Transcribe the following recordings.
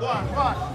One, one.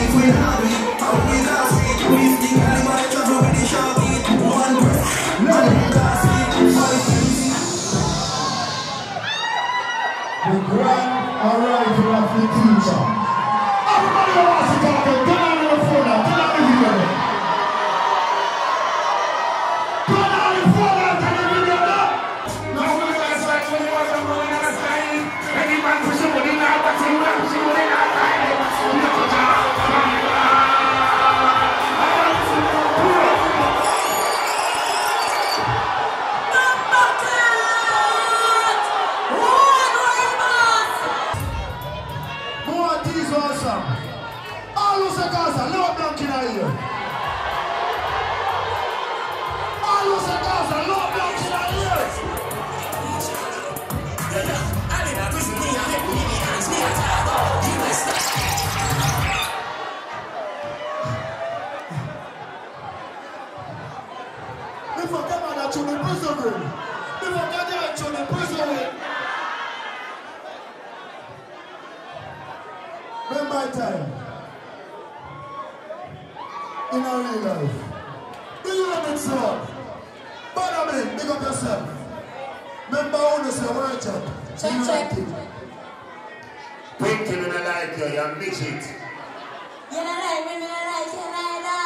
in our real life, do you know it so? But I mean, big up yourself. Remember how you say word check. Check, You check. like it. Pinky, me not like you, you're midget. You don't like me, me don't like you neither.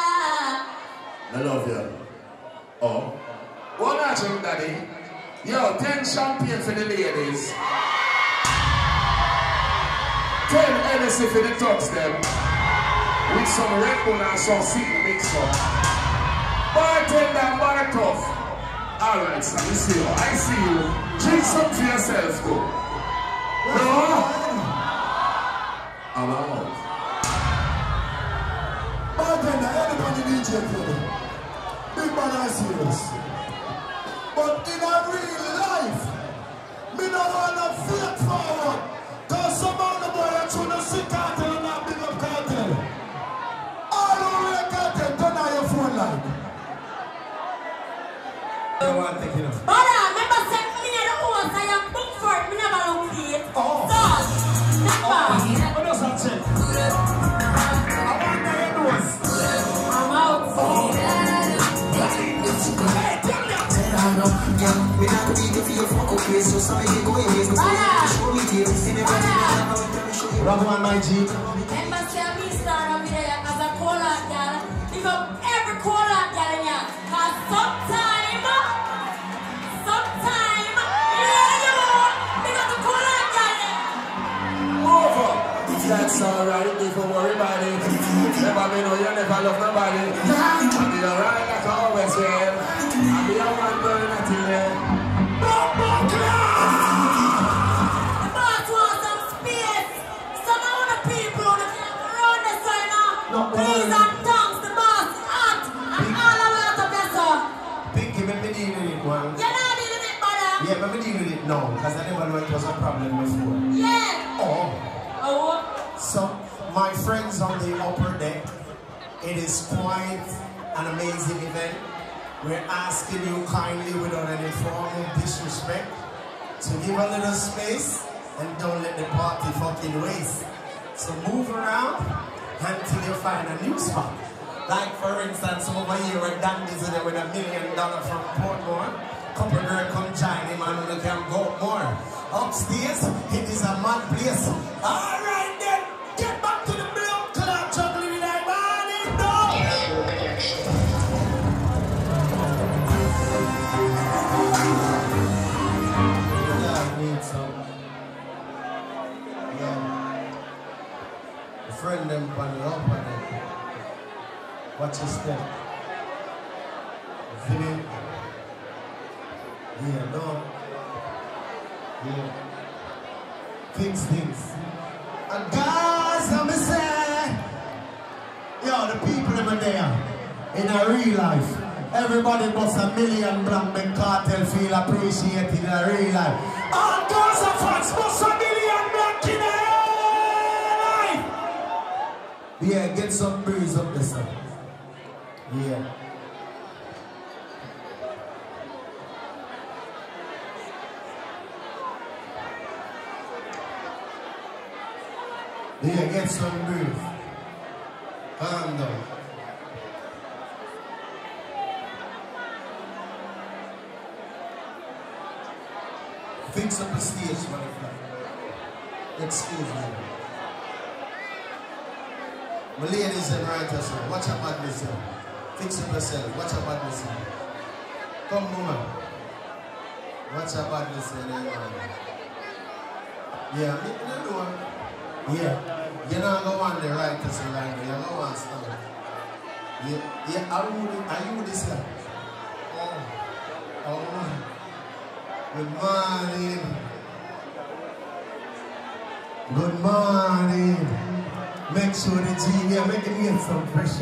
I love you. Oh. What not you, daddy? Yo, 10 champagne for the ladies. 10 Hennessy for the thugs them. With some Red Bull and some seed mix up. Bartender, bar. Alright, son, I see you. I see you. Drink some for yourself, too. No? I'm out. Bartender, anybody DJ for me. Big man are serious. But Brother, uh, remember say me the house, I am book for it, me never look for it. Oh. So, never. What does that say? I want to hear those. I'm out. Uh, Ragman, my G. Remember say me love nobody. I'll be alright like I always will. I'll be a one burn until. The boss wants some space. Some of the people who can't run this right now. Please and thanks, the boss hot and all of that up there. Pinky, let me deal with it, man. You're not dealing it, brother. Yeah, let me deal with it now, because I never know it was a problem before. Yeah. Oh, oh. my friends on the upper deck, it is quite an amazing event. We're asking you kindly, without any form of disrespect, to give a little space and don't let the party fucking waste. So move around until you find a new spot. Like for instance, over here where Dandy's with a million dollar from Portmore. Couple girl come join him and we can go more. Upstairs, it is a mad place. Alright your step. Yeah, no. Yeah. Fix things. And guys, I'm say, yo, the people are there in a real life. Everybody must a million black men cartel feel appreciated in a real life. All girls and fans must a million black in a real life. Yeah, get some breeze up this side. Yeah. Yeah, get some. Calm down. Fix up the stage, motherfucker. Excuse me. My ladies and writers, watch your madness. Fix up yourself. Watch your madness here. Come, woman. Watch your then, eh, man. Yeah, me, you know. Yeah. You're not going to want the writers in line. You're going to want stuff. Yeah, yeah, are you, are you this guy? Oh. Oh. Good morning. Good morning. Make sure the make him get some fresh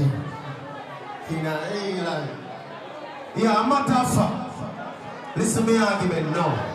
in. In a England. Yeah, a matter of fact. Listen to me argument now.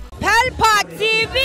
Pelpa TV!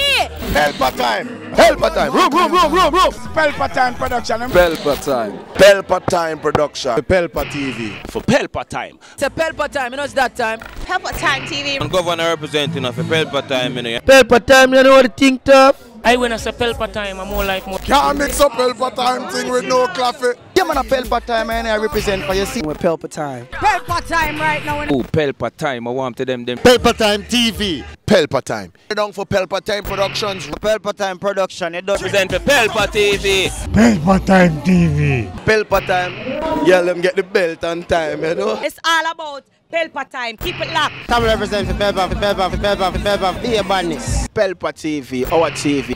Pelpa Time. Pelpa Time. Room, room, room, room, room. Pelpa Time Production. Pelpa Time. Pelpa Time Production. Pelpa TV. For Pelpa Time. It's a Pelpa time, you know it's that time. Pelpa Time TV. I'm governor representing of Pelpa Time, you know. Pelpa Time, you know what the think tough? I when I say Pelpa time, I'm more like more. Can't mix up Pelpa Time thing with no coffee. Yeah, man, a Pelpa Time, and I represent for you. See, We're Pelpa time. Pelpa time right now. Oh, Pelpa Time. I want to them them. Pelpa Time TV. Pelpa Time. Down for Pelpa Time Productions. Pelpa Time Production. You don't Represent for Pelpa TV. Pelpa Time TV. Pelpa Time. Yeah, let them get the belt on time, you know. It's all about Pelpa time. Keep it locked. Time represent for Pelpa, for Pelpa, for Pelpa, for Pelpa, for the badness. Pelpa TV, our TV.